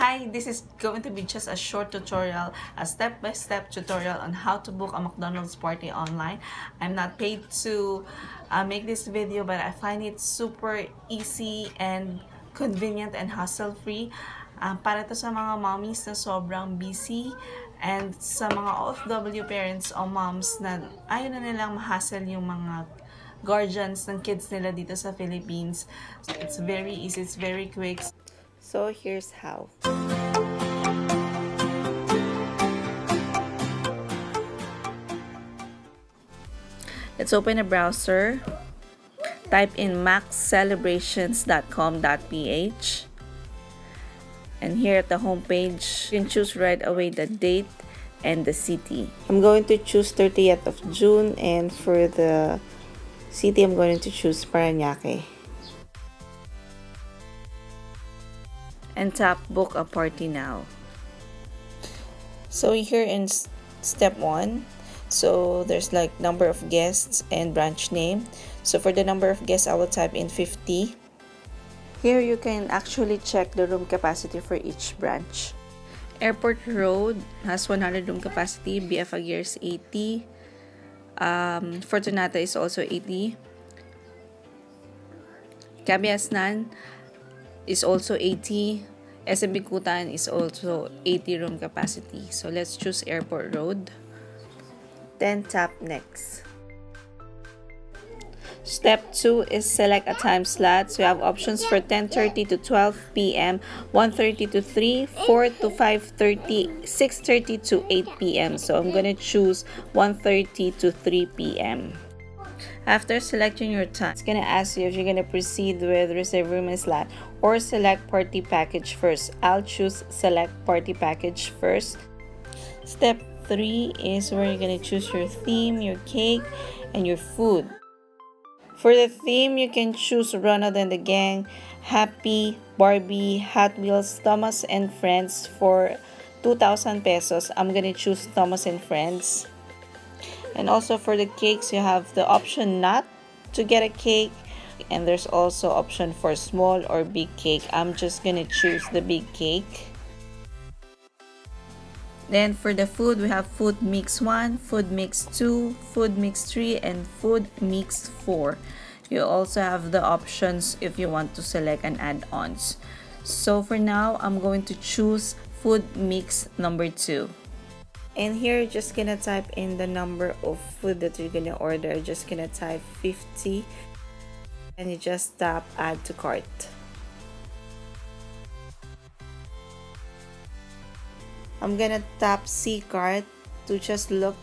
Hi, this is going to be just a short tutorial, a step-by-step -step tutorial on how to book a McDonald's party online. I'm not paid to uh, make this video, but I find it super easy and convenient and hassle-free. Um, para to sa mga mommies na sobrang busy and sa mga OFW parents o moms na ayaw na nilang mahassle yung mga guardians ng kids nila dito sa Philippines. So it's very easy, it's very quick. So here's how. Let's open a browser. Type in maxcelebrations.com.ph and here at the home page, you can choose right away the date and the city. I'm going to choose 30th of June and for the city, I'm going to choose Paranaque. And tap book a party now. So here in step 1, so there's like number of guests and branch name. So for the number of guests, I will type in 50. Here you can actually check the room capacity for each branch. Airport Road has 100 room capacity, BF Aguirre is 80, um, Fortunata is also 80, Cabiasnan is also 80. SM Bicutan is also 80 room capacity. So let's choose Airport Road. Then tap next. Step 2 is select a time slot. So you have options for 10.30 to 12 p.m., 1.30 to 3, 4 to 5.30, 6.30 to 8 p.m. So I'm going to choose 1.30 to 3 p.m. After selecting your time, it's gonna ask you if you're gonna proceed with reserve room and slot or select party package first. I'll choose select party package first. Step 3 is where you're gonna choose your theme, your cake, and your food. For the theme, you can choose Ronald and the Gang, Happy, Barbie, Hot Wheels, Thomas and Friends for 2,000 pesos. I'm gonna choose Thomas and Friends. And also for the cakes, you have the option not to get a cake. And there's also option for small or big cake. I'm just gonna choose the big cake. Then for the food, we have food mix 1, food mix 2, food mix 3, and food mix 4. You also have the options if you want to select an add-ons. So for now, I'm going to choose food mix number 2 and here you're just gonna type in the number of food that you're gonna order. Just gonna type 50 and you just tap add to cart. I'm gonna tap see cart to just look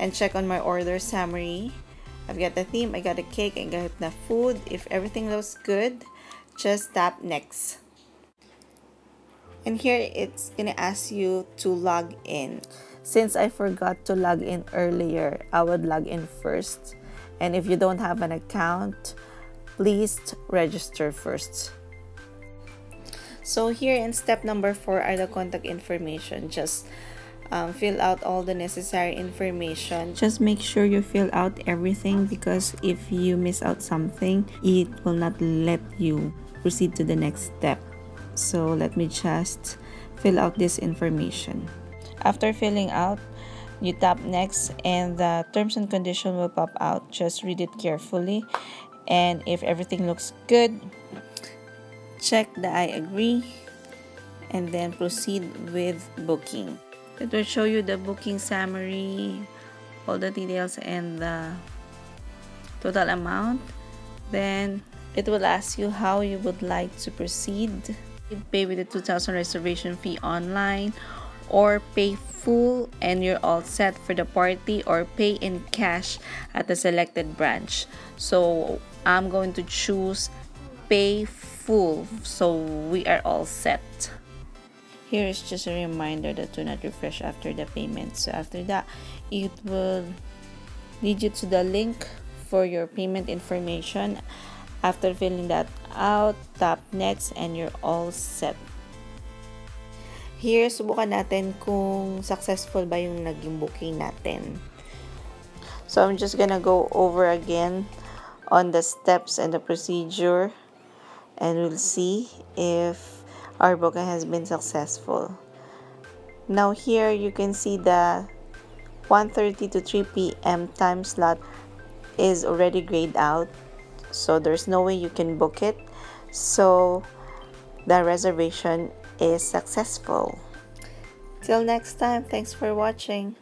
and check on my order summary. I've got the theme I got a cake I got the food. If everything looks good just tap next. And here it's gonna ask you to log in since I forgot to log in earlier I would log in first. And if you don't have an account please register first. So here in step number four are the contact information. Just um, fill out all the necessary information. Just make sure you fill out everything because if you miss out something it will not let you proceed to the next step. So let me just fill out this information after filling out you tap next and the terms and condition will pop out. Just read it carefully. And if everything looks good check the I agree and then proceed with booking. It will show you the booking summary all the details and the total amount. Then it will ask you how you would like to proceed. Pay with the 2000 reservation fee online or pay full and you're all set for the party or pay in cash at the selected branch. So i'm going to choose pay full. So we are all set. Here is just a reminder that do not refresh after the payment. So after that it will lead you to the link for your payment information. After filling that out, tap next and you're all set. Here, subukan natin kung successful ba yung naging booking natin. So, I'm just gonna go over again on the steps and the procedure and we'll see if our booking has been successful. Now here you can see the 1.30 to 3 p.m. time slot is already grayed out so there's no way you can book it so the reservation is successful. Till next time thanks for watching